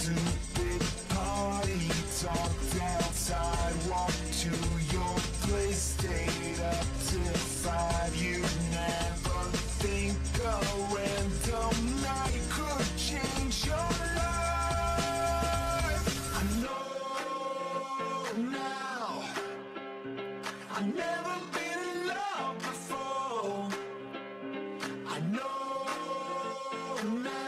Stupid party talked outside. Walk to your place, stayed up till five. You never think a random night could change your life. I know now. I never been in love before. I know now.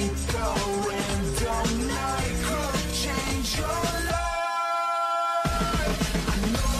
I know